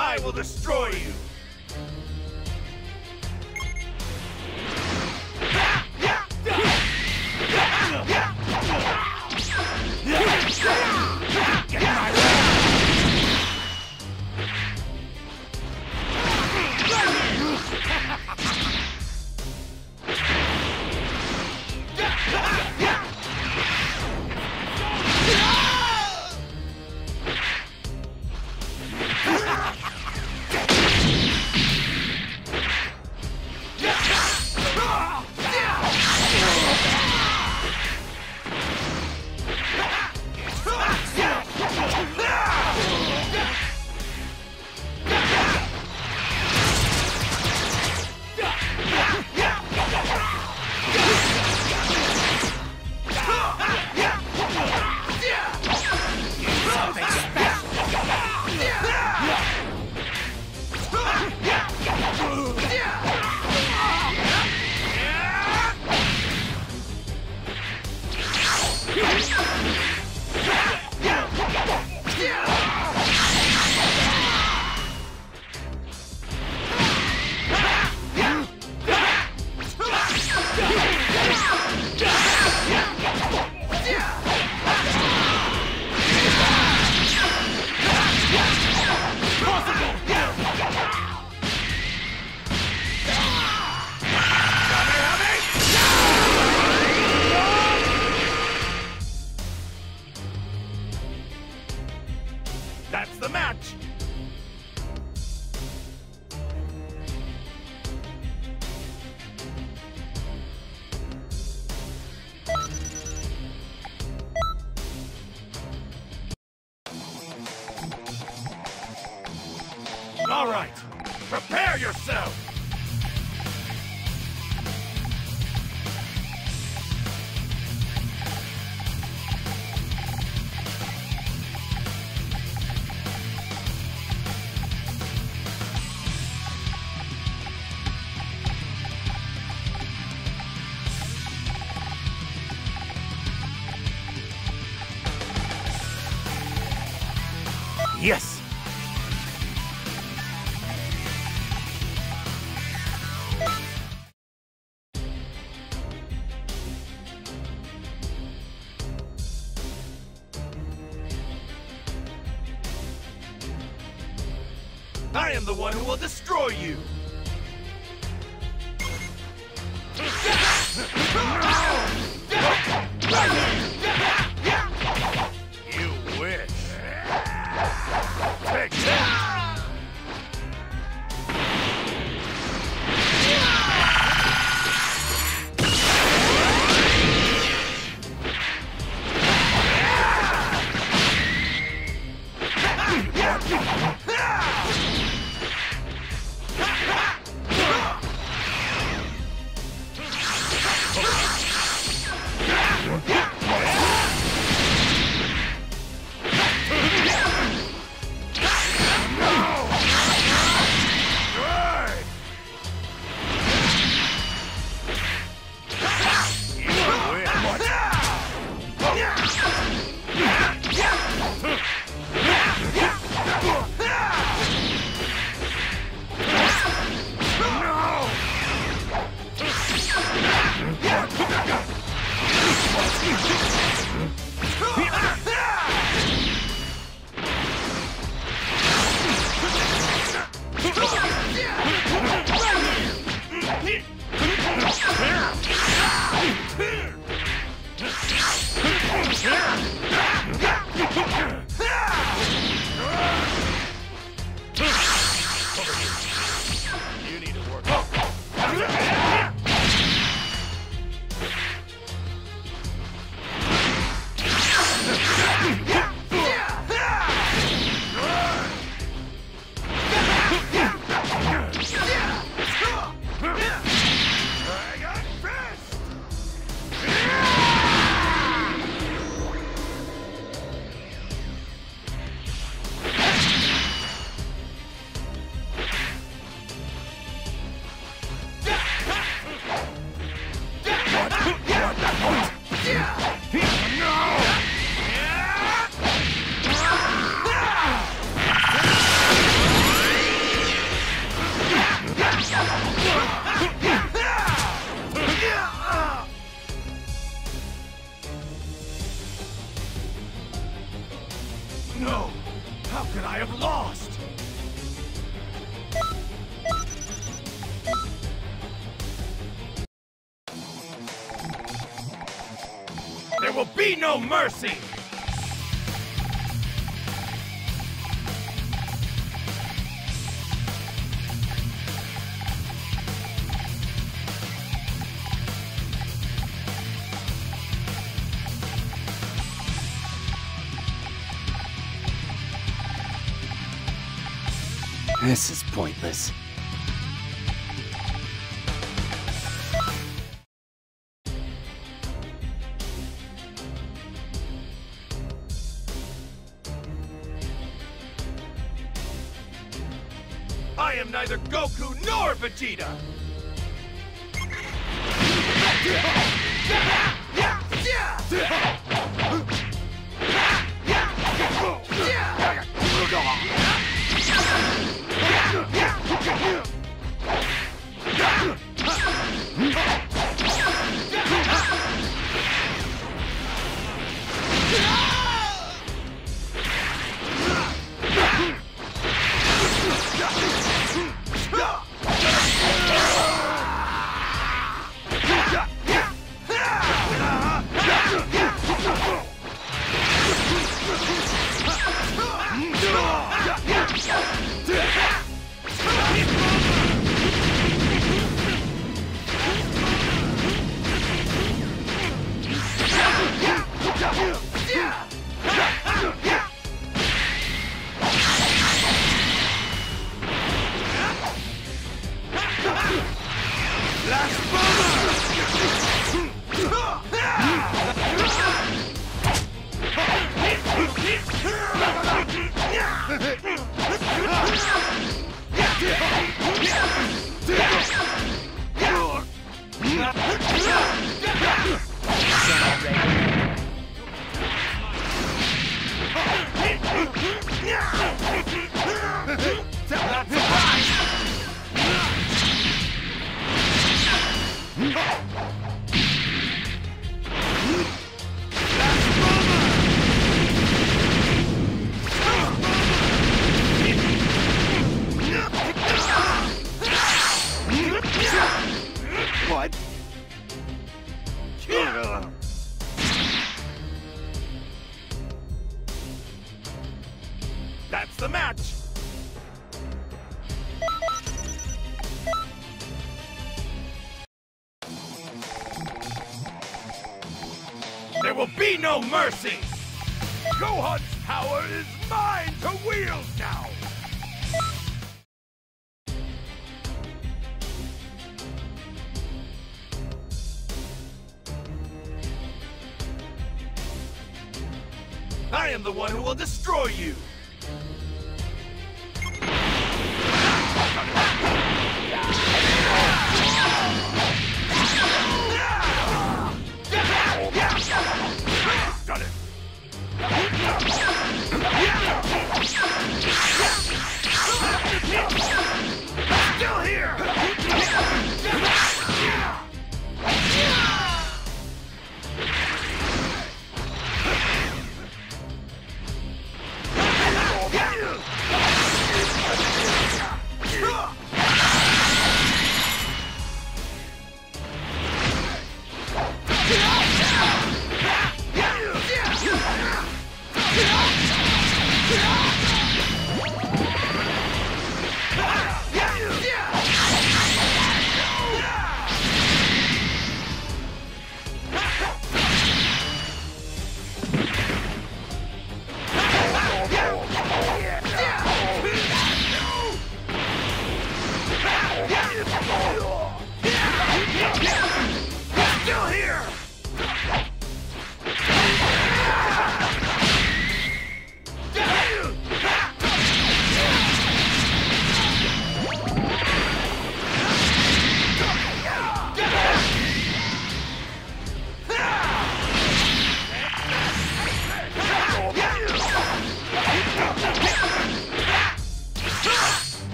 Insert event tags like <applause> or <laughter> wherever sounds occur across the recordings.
I will destroy you! The match! All right, prepare yourself! Yes! I am the one who will destroy you! <laughs> Take that! No! How could I have lost? There will be no mercy! This is pointless. I am neither Goku nor Vegeta! What? That's the match! No mercy! Gohan's power is mine to wield now! I am the one who will destroy you!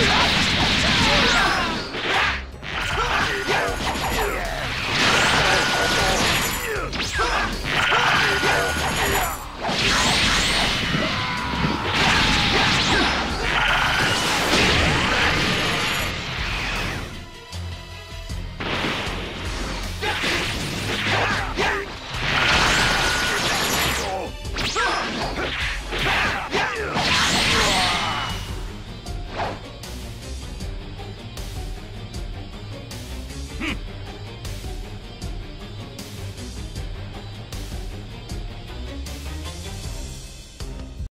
Ah!